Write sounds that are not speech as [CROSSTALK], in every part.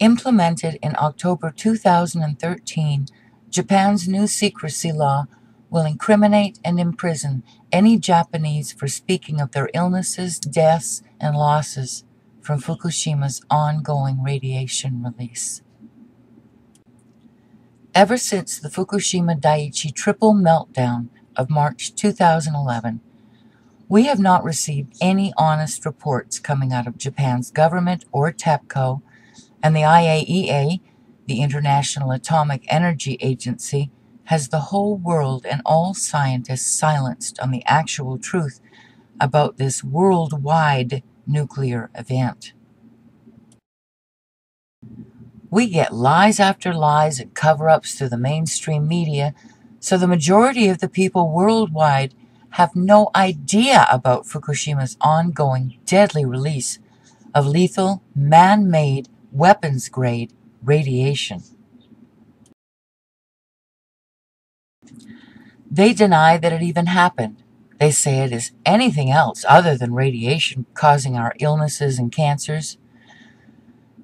Implemented in October 2013, Japan's new secrecy law will incriminate and imprison any Japanese for speaking of their illnesses, deaths, and losses from Fukushima's ongoing radiation release. Ever since the Fukushima Daiichi triple meltdown of March 2011, we have not received any honest reports coming out of Japan's government or TEPCO, and the IAEA, the International Atomic Energy Agency, has the whole world and all scientists silenced on the actual truth about this worldwide nuclear event. We get lies after lies and cover ups through the mainstream media, so the majority of the people worldwide have no idea about Fukushima's ongoing deadly release of lethal, man made, weapons grade radiation. They deny that it even happened. They say it is anything else other than radiation causing our illnesses and cancers.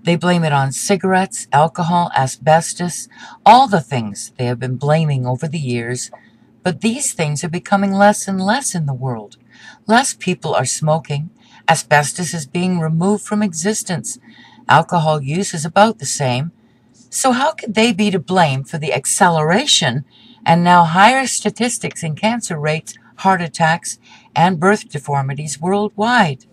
They blame it on cigarettes, alcohol, asbestos, all the things they have been blaming over the years. But these things are becoming less and less in the world. Less people are smoking. Asbestos is being removed from existence. Alcohol use is about the same. So how could they be to blame for the acceleration and now higher statistics in cancer rates, heart attacks, and birth deformities worldwide?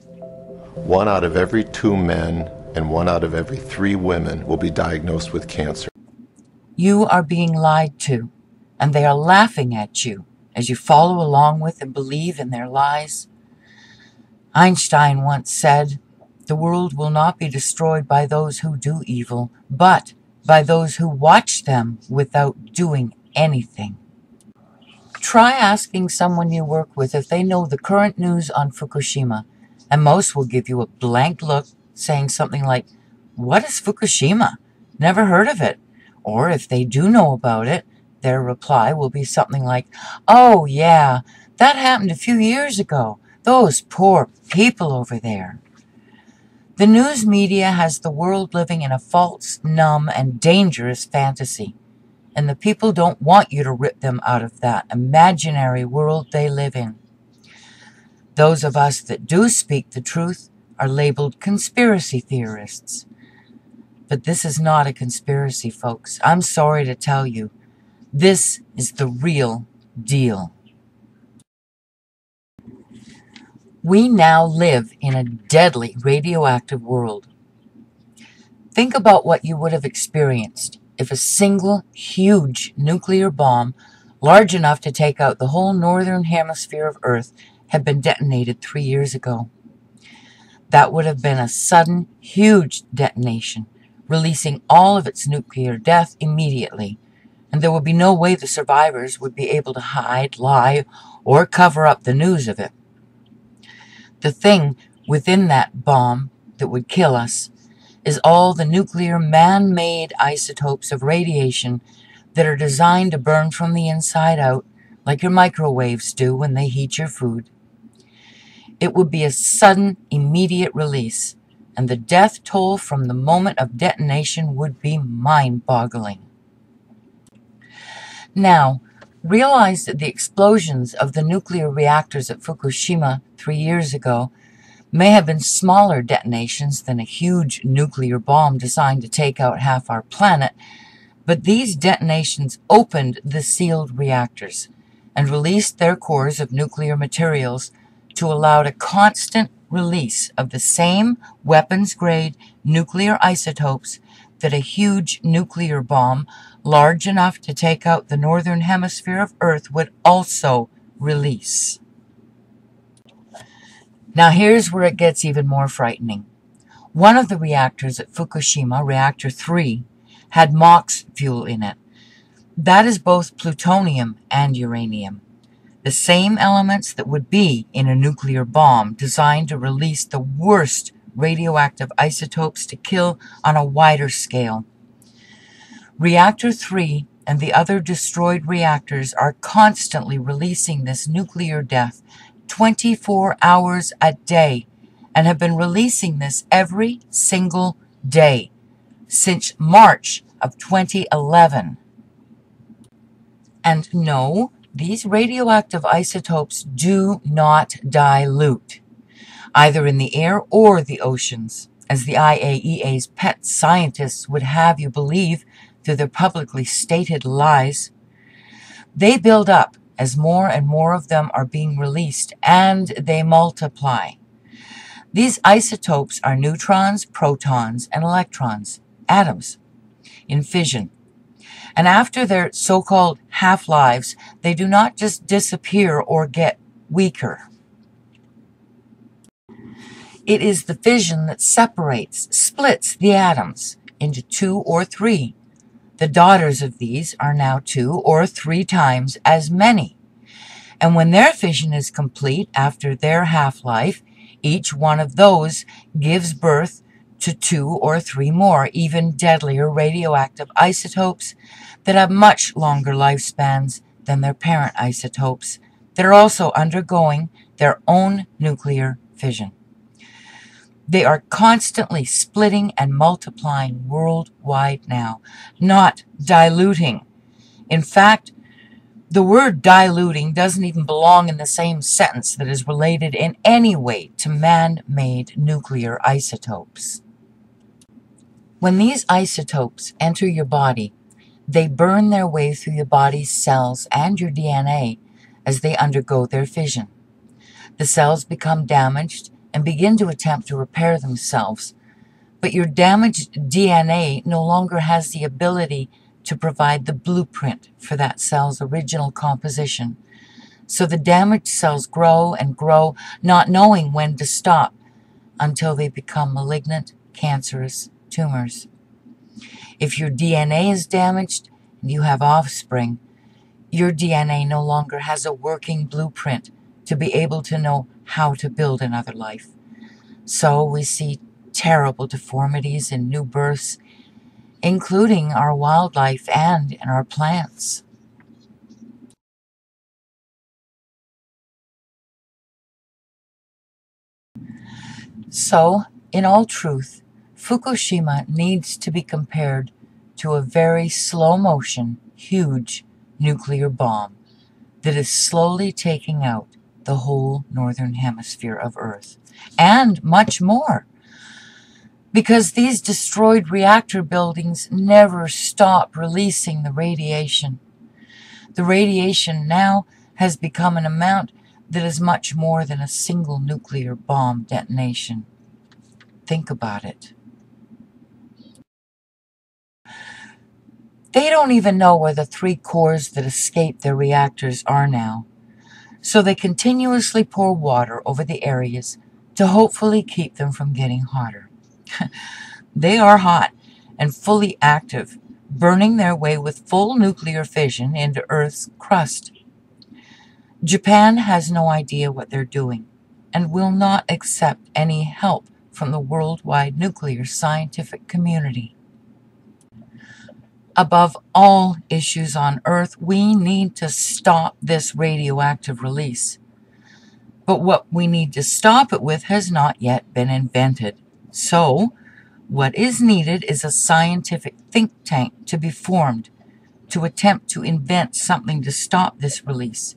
One out of every two men and one out of every three women will be diagnosed with cancer. You are being lied to, and they are laughing at you as you follow along with and believe in their lies. Einstein once said, The world will not be destroyed by those who do evil, but by those who watch them without doing anything. Try asking someone you work with if they know the current news on Fukushima, and most will give you a blank look saying something like, What is Fukushima? Never heard of it. Or if they do know about it, their reply will be something like, Oh, yeah, that happened a few years ago. Those poor people over there. The news media has the world living in a false, numb, and dangerous fantasy. And the people don't want you to rip them out of that imaginary world they live in. Those of us that do speak the truth are labeled conspiracy theorists. But this is not a conspiracy, folks. I'm sorry to tell you. This is the real deal. We now live in a deadly radioactive world. Think about what you would have experienced if a single huge nuclear bomb, large enough to take out the whole northern hemisphere of Earth, had been detonated three years ago. That would have been a sudden, huge detonation, releasing all of its nuclear death immediately, and there would be no way the survivors would be able to hide, lie, or cover up the news of it. The thing within that bomb that would kill us is all the nuclear man made isotopes of radiation that are designed to burn from the inside out, like your microwaves do when they heat your food. It would be a sudden, immediate release, and the death toll from the moment of detonation would be mind boggling. Now, realize that the explosions of the nuclear reactors at Fukushima three years ago may have been smaller detonations than a huge nuclear bomb designed to take out half our planet, but these detonations opened the sealed reactors and released their cores of nuclear materials to allow a constant release of the same weapons grade nuclear isotopes that a huge nuclear bomb large enough to take out the northern hemisphere of Earth would also release. Now here's where it gets even more frightening. One of the reactors at Fukushima, reactor 3, had MOX fuel in it. That is both plutonium and uranium the same elements that would be in a nuclear bomb designed to release the worst radioactive isotopes to kill on a wider scale. Reactor 3 and the other destroyed reactors are constantly releasing this nuclear death 24 hours a day and have been releasing this every single day since March of 2011. And no, these radioactive isotopes do not dilute, either in the air or the oceans, as the IAEA's pet scientists would have you believe through their publicly stated lies. They build up as more and more of them are being released and they multiply. These isotopes are neutrons, protons, and electrons, atoms, in fission. And after their so called half lives, they do not just disappear or get weaker. It is the fission that separates, splits the atoms into two or three. The daughters of these are now two or three times as many. And when their fission is complete after their half life, each one of those gives birth to two or three more, even deadlier radioactive isotopes that have much longer lifespans than their parent isotopes that are also undergoing their own nuclear fission. They are constantly splitting and multiplying worldwide now, not diluting. In fact, the word diluting doesn't even belong in the same sentence that is related in any way to man made nuclear isotopes. When these isotopes enter your body, they burn their way through your body's cells and your DNA as they undergo their fission. The cells become damaged and begin to attempt to repair themselves, but your damaged DNA no longer has the ability to provide the blueprint for that cell's original composition. So the damaged cells grow and grow, not knowing when to stop until they become malignant, cancerous, tumors. If your DNA is damaged and you have offspring, your DNA no longer has a working blueprint to be able to know how to build another life. So we see terrible deformities in new births, including our wildlife and in our plants. So, in all truth, Fukushima needs to be compared to a very slow motion, huge nuclear bomb that is slowly taking out the whole northern hemisphere of Earth, and much more. Because these destroyed reactor buildings never stop releasing the radiation. The radiation now has become an amount that is much more than a single nuclear bomb detonation. Think about it. They don't even know where the three cores that escaped their reactors are now. So they continuously pour water over the areas to hopefully keep them from getting hotter. [LAUGHS] they are hot and fully active, burning their way with full nuclear fission into Earth's crust. Japan has no idea what they're doing and will not accept any help from the worldwide nuclear scientific community above all issues on Earth, we need to stop this radioactive release. But what we need to stop it with has not yet been invented. So, what is needed is a scientific think tank to be formed to attempt to invent something to stop this release.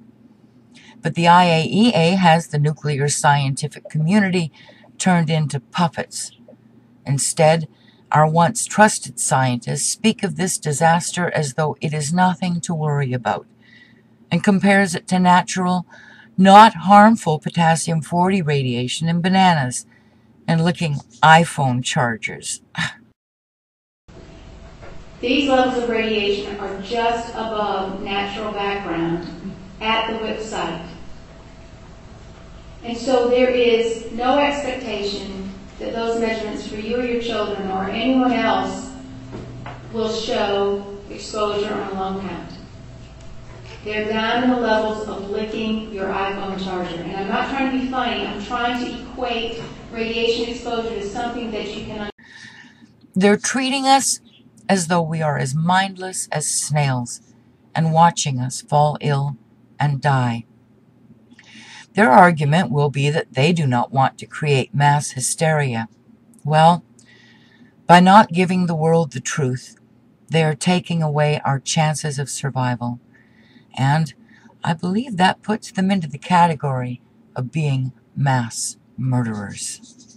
But the IAEA has the nuclear scientific community turned into puppets. Instead, our once trusted scientists speak of this disaster as though it is nothing to worry about and compares it to natural, not harmful potassium 40 radiation in bananas and licking iPhone chargers. [LAUGHS] These levels of radiation are just above natural background at the WIPP site. And so there is no expectation that those measurements for you or your children or anyone else will show exposure on a lung count. They're down in the levels of licking your iPhone charger. And I'm not trying to be funny, I'm trying to equate radiation exposure to something that you can. They're treating us as though we are as mindless as snails and watching us fall ill and die. Their argument will be that they do not want to create mass hysteria. Well, By not giving the world the truth, they are taking away our chances of survival. And I believe that puts them into the category of being mass murderers.